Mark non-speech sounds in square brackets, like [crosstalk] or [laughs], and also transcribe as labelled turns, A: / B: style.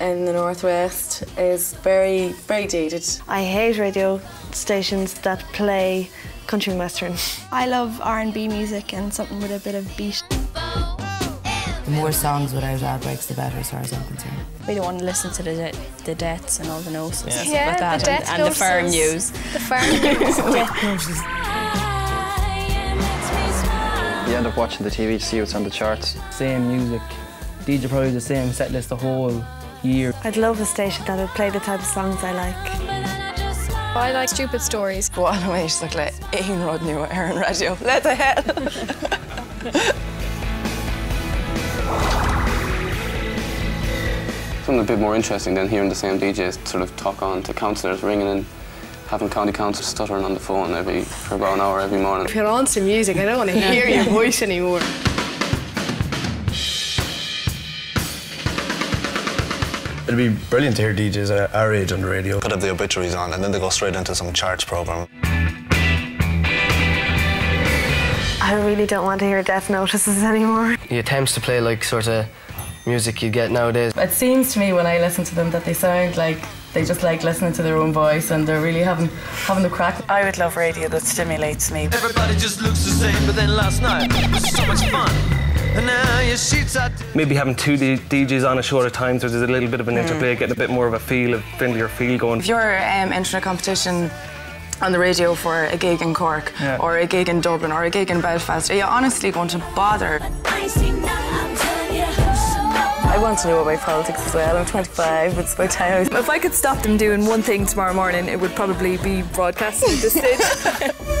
A: in the northwest is very, very dated.
B: I hate radio stations that play country and western.
C: I love R&B music and something with a bit of beat.
D: The more songs without ad breaks, the better, as far as I'm concerned.
E: We don't want to listen to the the deaths and all the notes and
C: Yeah.
E: stuff
C: Yeah,
E: like that,
C: the death
E: and, and the firm news.
C: The firm news.
D: Death notices. [laughs]
F: You end up watching the TV to see what's on the charts.
G: Same music. DJ probably the same set list the whole year.
B: I'd love a station that would play the type of songs I like.
C: I like stupid stories.
A: Bháil mééis le éon rud nu ar Aaron radio. Le a head. [laughs]
H: Something a bit more interesting than hearing the same DJs sort of talk on to councillors ringing in, having county council stuttering on the phone every for about an hour every morning.
A: If you're on to music, I don't want to hear your [laughs] voice anymore.
I: It'd be brilliant to hear DJs our age on the radio.
J: Could have the obituaries on and then they go straight into some charts program.
B: I really don't want to hear death notices anymore.
K: The attempts to play like sort of music you get nowadays.
A: It seems to me when I listen to them that they sound like they just like listening to their own voice and they're really having having the crack.
D: I would love radio that stimulates me.
L: Everybody just looks the same, but then last night was so much fun. And now your sheets are.
M: Maybe having two D- DJs on a shorter time, so there's a little bit of an interplay, getting a bit more of a feel, a friendlier feel going.
A: If you're um, entering a competition on the radio for a gig in Cork
M: Yeah.
A: or a gig in Dublin or a gig in Belfast, are you honestly going to bother? I want to know about politics as well. I'm 25, it's about time.
N: If I could stop them doing one thing tomorrow morning, it would probably be broadcasting at this stage. [laughs]